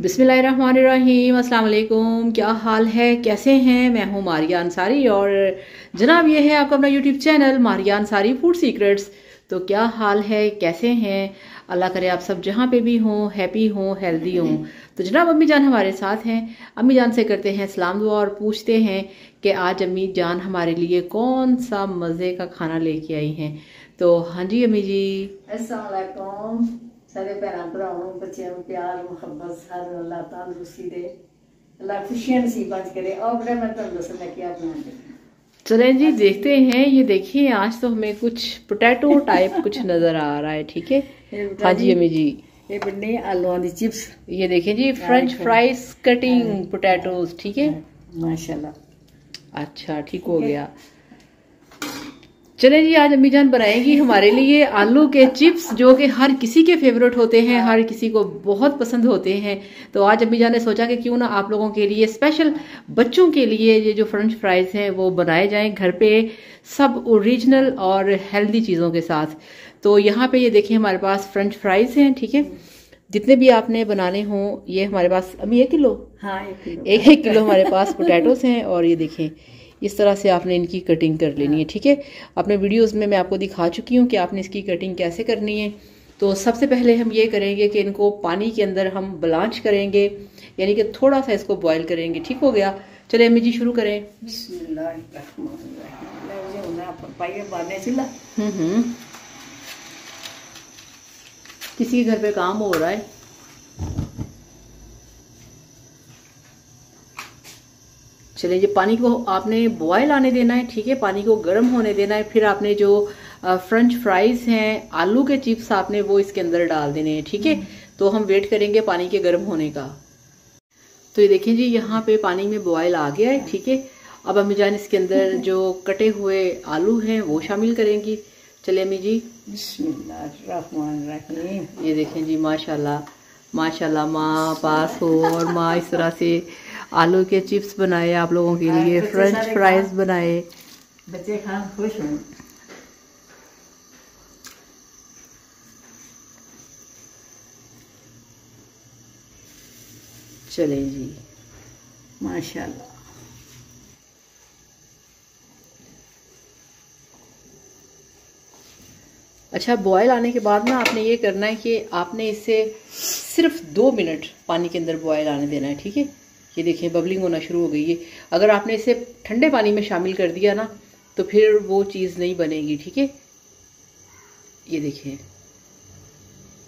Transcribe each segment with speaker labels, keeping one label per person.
Speaker 1: अस्सलाम वालेकुम क्या हाल है? कैसे हैं? मैं हूँ मारिया अंसारी और जनाब, ये है आपका अपना YouTube channel, Maria Ansari food secrets तो क्या हाल है? कैसे हैं? अल्लाह करे आप सब जहाँ पे भी हों, हैप्पी हों, हेल्दी हों। तो जनाब, अम्मी जान हमारे साथ हैं। अम्मी जान से करते हैं सलाम दुआ और पूछते हैं कि आज अम्मी जान हमारे लिए कौन सा मज़े का खाना लेके आई हैं। तो हाँ जी, अम्मी जी।
Speaker 2: असलाकुम सारे भैन भराओं बच्चों प्यार मुहब्बत सारे अल्लाह तंदुरुस्ती दे अल्लाह खुशियाँ नसीबां करे और बड़ा मैं तुम दसना क्या बना
Speaker 1: चलें जी देखते हैं ये देखिए आज तो हमें कुछ पोटैटो टाइप कुछ नज़र आ रहा है ठीक है हाँ जी अम्मी जी
Speaker 2: ये बने आलूओं की चिप्स
Speaker 1: ये देखें जी फ्रेंच फ्राइज कटिंग पोटैटोज ठीक है
Speaker 2: माशाल्लाह
Speaker 1: अच्छा ठीक हो गया चले जी आज अम्मी जान बनाएगी हमारे लिए आलू के चिप्स जो कि हर किसी के फेवरेट होते हैं हर किसी को बहुत पसंद होते हैं। तो आज अम्मी जान ने सोचा कि क्यों ना आप लोगों के लिए स्पेशल बच्चों के लिए ये जो फ्रेंच फ्राइज हैं वो बनाए जाएँ घर पे सब ओरिजिनल और हेल्दी चीज़ों के साथ। तो यहाँ पे ये देखिए हमारे पास फ्रेंच फ्राइज हैं ठीक है? जितने भी आपने बनाने हों ये हमारे पास अभी एक किलो?
Speaker 2: हाँ एक किलो।
Speaker 1: एक एक किलो हमारे पास पोटैटोस हैं और ये देखें इस तरह से आपने इनकी कटिंग कर लेनी है ठीक है? अपने वीडियोस में मैं आपको दिखा चुकी हूँ कि आपने इसकी कटिंग कैसे करनी है। तो सबसे पहले हम ये करेंगे कि इनको पानी के अंदर हम ब्लांच करेंगे यानी कि थोड़ा सा इसको बॉयल करेंगे ठीक हो गया? चले अम्मी जी शुरू करें। हम्म हम्म। किसी के घर पे काम हो रहा है? चलिए ये पानी को आपने बॉयल आने देना है ठीक है पानी को गर्म होने देना है फिर आपने जो फ्रेंच फ्राइज हैं आलू के चिप्स आपने वो इसके अंदर डाल देने हैं ठीक है? तो हम वेट करेंगे पानी के गर्म होने का। तो ये देखें जी यहाँ पे पानी में बॉयल आ गया है ठीक है? अब अम्मी जान इसके अंदर जो कटे हुए आलू हैं वो शामिल करेंगी। चले अम्मी जी। ये देखें जी माशाल्लाह माशाल्लाह माँ पास हो और माँ इस तरह से आलू के चिप्स बनाए आप लोगों के लिए फ्रेंच फ्राइज बनाए।
Speaker 2: बच्चे खान खुश हों
Speaker 1: चले जी।
Speaker 2: माशाल्लाह।
Speaker 1: अच्छा बॉयल आने के बाद ना आपने ये करना है कि आपने इसे सिर्फ़ दो मिनट पानी के अंदर बॉयल आने देना है ठीक है? ये देखिए बबलिंग होना शुरू हो गई है। अगर आपने इसे ठंडे पानी में शामिल कर दिया ना तो फिर वो चीज़ नहीं बनेगी, ठीक है? ये देखिए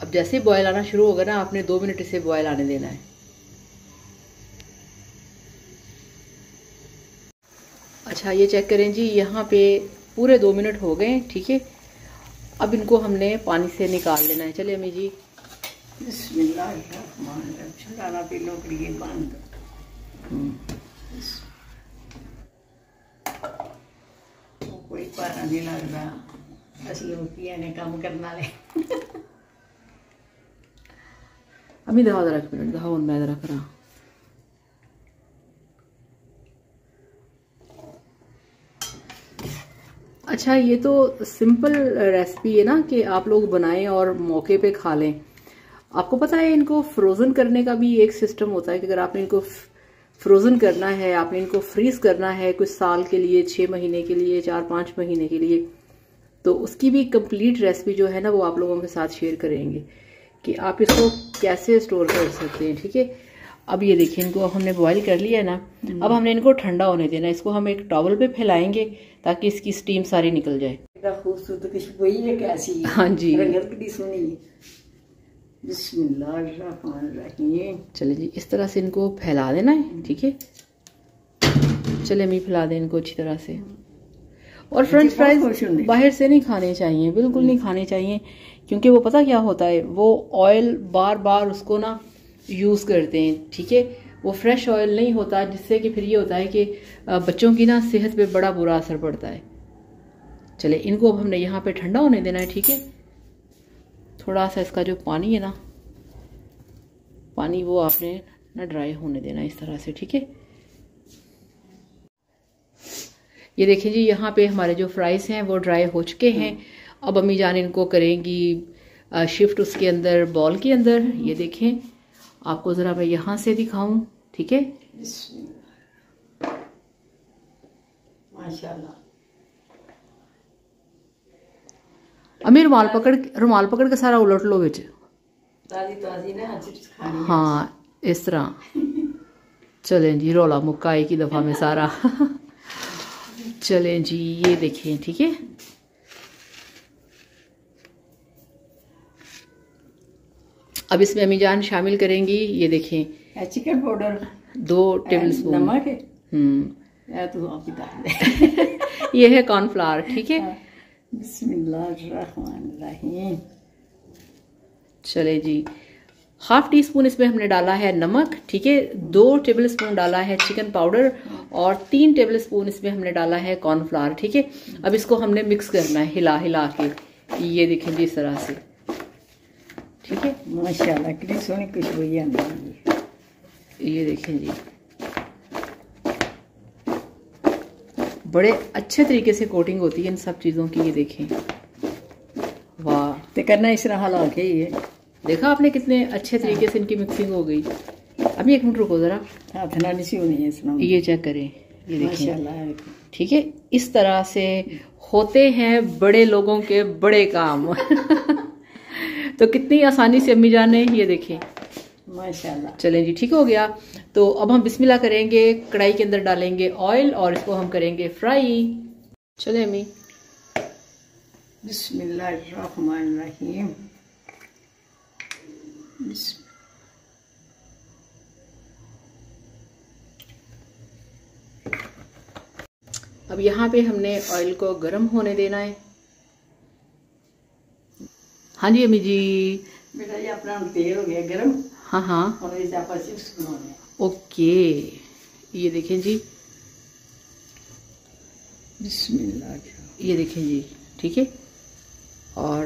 Speaker 1: अब जैसे बॉयल आना शुरू होगा ना, आपने दो मिनट इसे बॉयल आने देना है। अच्छा ये चेक करें जी, यहाँ पे पूरे दो मिनट हो गए, ठीक है? अब इनको हमने पानी से निकाल लेना है। चलिए अम्मी जी।
Speaker 2: कोई पारा नहीं लगता असं लोग ने काम करना ले
Speaker 1: अम्मी दिखाओ जरा एक मिनट दिखाओ मैं जरा करा अच्छा ये तो सिंपल रेसिपी है ना कि आप लोग बनाएँ और मौके पे खा लें आपको पता है इनको फ्रोज़न करने का भी एक सिस्टम होता है कि अगर आपने इनको फ्रोज़न करना है आपने इनको फ्रीज करना है कुछ साल के लिए छः महीने के लिए चार पाँच महीने के लिए तो उसकी भी कंप्लीट रेसिपी जो है ना वो आप लोगों के साथ शेयर करेंगे कि आप इसको कैसे स्टोर कर सकते हैं ठीक है? अब ये देखिए इनको हमने बॉईल कर लिया है ना अब हमने इनको ठंडा होने देना इसको हम एक टॉवल पे फैलाएँगे ताकि इसकी स्टीम सारी निकल जाए।
Speaker 2: खूबसूरत खुशबू है कैसी।
Speaker 1: हाँ जी।
Speaker 2: रंगत सुनी
Speaker 1: चले जी इस तरह से इनको फैला देना है ठीक है? चले मैं फैला दें इनको अच्छी तरह से। और फ्रेंच फ्राइज बाहर से नहीं खाने चाहिए बिल्कुल नहीं खाने चाहिए क्योंकि वो पता क्या होता है वो ऑयल बार बार उसको ना यूज़ करते हैं ठीक है? वो फ्रेश ऑयल नहीं होता जिससे कि फिर ये होता है कि बच्चों की ना सेहत पे बड़ा बुरा असर पड़ता है। चले इनको अब हमने यहाँ पे ठंडा होने देना है ठीक है? थोड़ा सा इसका जो पानी है ना पानी वो आपने ना ड्राई होने देना इस तरह से ठीक है? ये देखिए जी यहाँ पे हमारे जो फ्राइज हैं वो ड्राई हो चुके हैं। अब अम्मी जान इनको करेंगी शिफ्ट उसके अंदर बॉल के अंदर। ये देखें आपको ज़रा मैं यहाँ से दिखाऊँ ठीक है?
Speaker 2: माशाल्लाह।
Speaker 1: अमी रुमाल पकड़ रुमाल पकड़ के सारा उलट लो बिच
Speaker 2: ताजी ताजी ना आज खानी
Speaker 1: हाँ। इस तरह। चलें जी रोला मुक्का एक ही दफ़ा में सारा। चलें जी ये देखें ठीक है? अब इसमें अम्मी जान शामिल करेंगी ये देखें।
Speaker 2: चिकन पाउडर
Speaker 1: दो टेबल स्पून
Speaker 2: नमक है।
Speaker 1: हम्म।
Speaker 2: तो आप बता दे।
Speaker 1: ये है कॉर्नफ्लावर ठीक है।
Speaker 2: बिस्मिल्लाहिर्रहमानिर्रहीम।
Speaker 1: चले जी हाफ़ टी स्पून इसमें हमने डाला है नमक ठीक है? दो टेबल स्पून डाला है चिकन पाउडर और तीन टेबल स्पून इसमें हमने डाला है कॉर्नफ्लावर ठीक है? अब इसको हमने मिक्स करना है हिला हिला के। ये देखें जी इस तरह से। ठीक है?
Speaker 2: माशाल्लाह कितनी सोनी खुशबू है।
Speaker 1: ये देखें जी। बड़े अच्छे तरीके से कोटिंग होती है इन सब चीज़ों की ये देखें। वाह।
Speaker 2: ते करना इस तरह हाल के ही है
Speaker 1: देखा आपने कितने अच्छे तरीके से इनकी मिक्सिंग हो गई? अभी एक मिनट रुको ज़रा।
Speaker 2: हाथ ना नहीं होनी है इसमें
Speaker 1: ये चेक करें। ये देखें।
Speaker 2: माशाल्लाह।
Speaker 1: ठीक है? इस तरह से होते हैं बड़े लोगों के बड़े काम। तो कितनी आसानी से अम्मी जान ने ये देखें। चलें जी ठीक हो गया। तो अब हम बिस्मिल्लाह करेंगे कढ़ाई के अंदर डालेंगे ऑयल और इसको हम करेंगे फ्राई। चले अम्मी।
Speaker 2: बिस्मिल्लाहिर्रहमानिर्रहीम। बिस्म-
Speaker 1: अब यहाँ पे हमने ऑयल को गर्म होने देना है। हाँ जी अम्मी जी।
Speaker 2: बेटा ये अपना तेल हो गया गरम।
Speaker 1: हाँ हाँ।
Speaker 2: और इसे आप चिप्स बनाने।
Speaker 1: ओके। ये देखें जी।
Speaker 2: बिस्मिल्लाह
Speaker 1: ये देखें जी ठीक है? और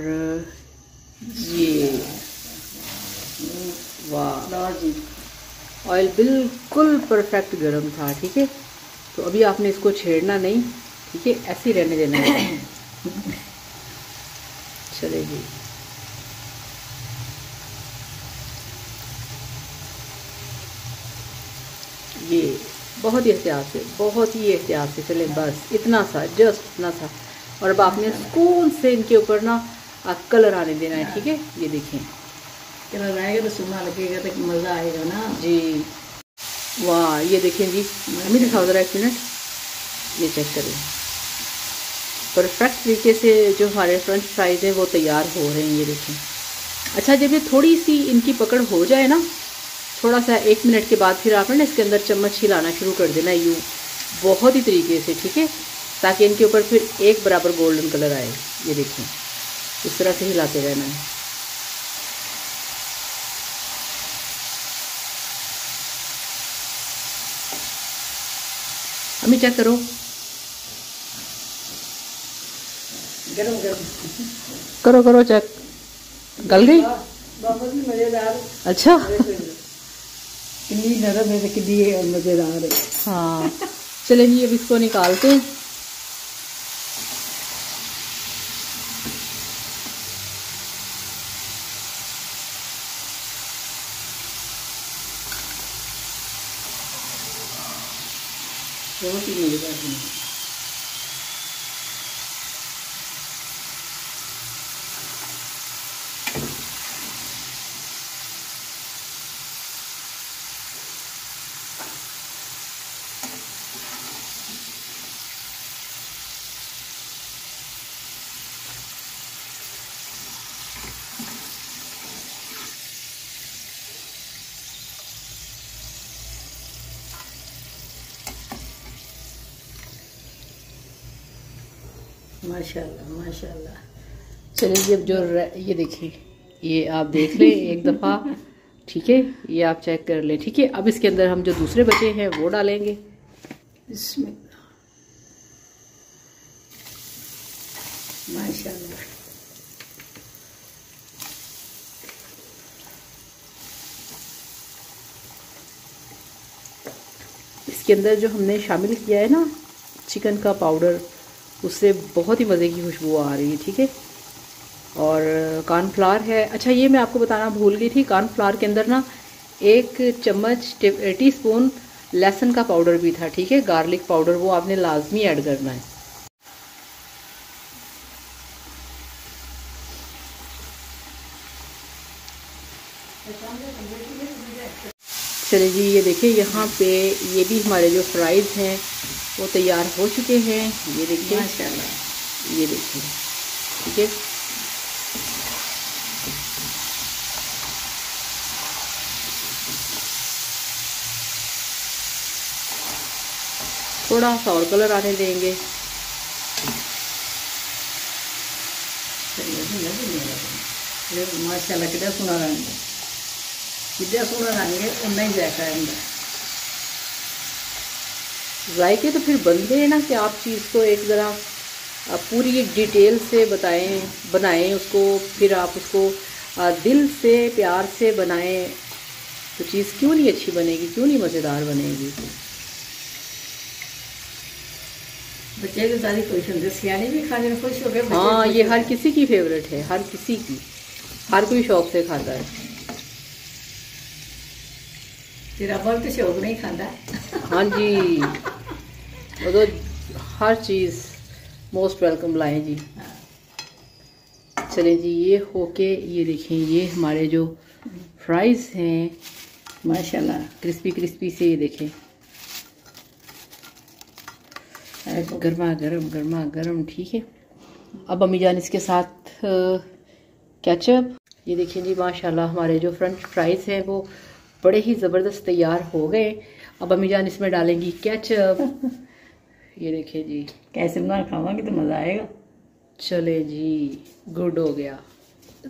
Speaker 1: ये वाह। ऑयल बिल्कुल परफेक्ट गर्म था ठीक है? तो अभी आपने इसको छेड़ना नहीं ठीक है? ऐसे ही रहने देना है। चले ये बहुत ही एहतियात से बहुत ही एहतियात से चले बस इतना सा जस्ट इतना सा। और अब आपने सुकून से इनके ऊपर ना आ, कलर आने देना है ठीक है? ये देखें।
Speaker 2: कलर आएगा तो सुना लगेगा तो मज़ा आएगा ना।
Speaker 1: जी। वाह ये देखें जी। हमें दिखाओ ज़रा एक मिनट ये चेक करें। परफेक्ट तरीके से जो हमारे फ्रेंच फ्राइज हैं वो तैयार हो रहे हैं ये देखें। अच्छा जब ये थोड़ी सी इनकी पकड़ हो जाए ना थोड़ा सा एक मिनट के बाद फिर आपने इसके अंदर चम्मच हिलाना शुरू कर देना यूँ। बहुत ही तरीके से ठीक है? ताकि इनके ऊपर फिर एक बराबर गोल्डन कलर आए ये देखें इस तरह से हिलाते रहना है। अम्मी चेक करो।
Speaker 2: गरम गरम।
Speaker 1: करो करो चेक। गल गई? अच्छा।
Speaker 2: कितनी नरम है कितनी मज़ेदार है।
Speaker 1: हाँ। चले जी अब इसको निकालते हैं।
Speaker 2: बहुत ही मज़ेदार है। माशाल्लाह माशाल्लाह।
Speaker 1: चलिए जी अब जो ये देखिए ये आप देख लें एक दफ़ा ठीक है? ये आप चेक कर लें ठीक है? अब इसके अंदर हम जो दूसरे बचे हैं वो डालेंगे।
Speaker 2: इसमें माशाल्लाह।
Speaker 1: इसके अंदर जो हमने शामिल किया है ना चिकन का पाउडर उससे बहुत ही मज़े की खुशबू आ रही है, ठीक है? और कॉर्नफ्लावर है। अच्छा ये मैं आपको बताना भूल गई थी, कॉर्नफ्लावर के अंदर ना एक चम्मच टी स्पून लहसुन का पाउडर भी था, ठीक है? गार्लिक पाउडर, वो आपने लाजमी ऐड करना है। चलिए जी, ये देखिए, यहाँ पे ये भी हमारे जो फ्राइज़ हैं वो तैयार हो चुके हैं। ये देखिए। ये देखिए। ठीक है। थोड़ा सा और कलर आने देंगे।
Speaker 2: माशाल्लाह कितना सोना रंग कितना सोना रंग उतना ही जायका अंदर।
Speaker 1: जायके तो फिर बनते हैं ना कि आप चीज़ को एक ज़रा पूरी डिटेल से बताएँ बनाएँ उसको फिर आप उसको दिल से प्यार से बनाएँ तो चीज़ क्यों नहीं अच्छी बनेगी? क्यों नहीं मज़ेदार बनेगी?
Speaker 2: बच्चे तो सारी खुश होंगे सियाने भी खाने में खुश हो गए
Speaker 1: हाँ ये हर किसी की फेवरेट है हर किसी की हर कोई शौक से खाता है। हाँ जी तो हर चीज़ मोस्ट वेलकम लाए जी चलें जी ये होके ये देखें ये हमारे जो फ्राइज़ हैं
Speaker 2: माशाल्लाह
Speaker 1: क्रिस्पी क्रिस्पी से ये देखें गर्मा गर्म गर्मा गर्म ठीक है अब अम्मी जान इसके साथ कैचअप ये देखिए जी माशाल्लाह हमारे जो फ्रेंच फ्राइज़ हैं वो बड़े ही ज़बरदस्त तैयार हो गए। अब अम्मी जान इसमें डालेंगी कैचअप ये देखिए जी।
Speaker 2: कैसे बना खावांगे तो मज़ा आएगा।
Speaker 1: चले जी गुड हो गया।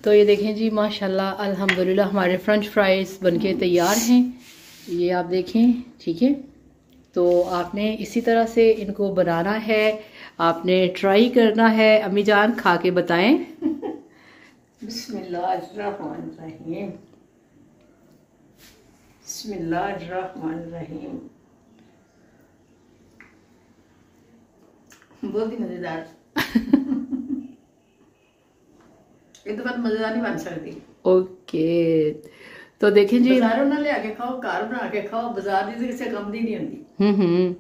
Speaker 1: तो ये देखें जी माशाल्लाह अल्हम्दुलिल्लाह हमारे फ्रेंच फ्राइज़ बनके तैयार हैं। ये आप देखें ठीक है? तो आपने इसी तरह से इनको बनाना है। आपने ट्राई करना है। अम्मी जान खा के बताएँ।
Speaker 2: बिस्मिल्लाहिर्रहमानिर्रहीम बहुत ही मज़ेदार। एक तो मज़ेदार नहीं बन सकती।
Speaker 1: ओके तो देखें जी।
Speaker 2: बाजारों ना ले आके खाओ घर बना के खाओ बाज़ार की किसी कम दी नहीं होती
Speaker 1: हम्म हम्म।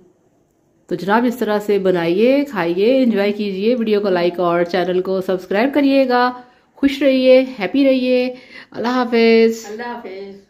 Speaker 1: तो जनाब इस तरह से बनाइए खाइए एंजॉय कीजिए वीडियो को लाइक और चैनल को सब्सक्राइब करिएगा। खुश रहिए हैप्पी रहिए। अल्लाह हाफिज।
Speaker 2: अल्लाह हाफिज।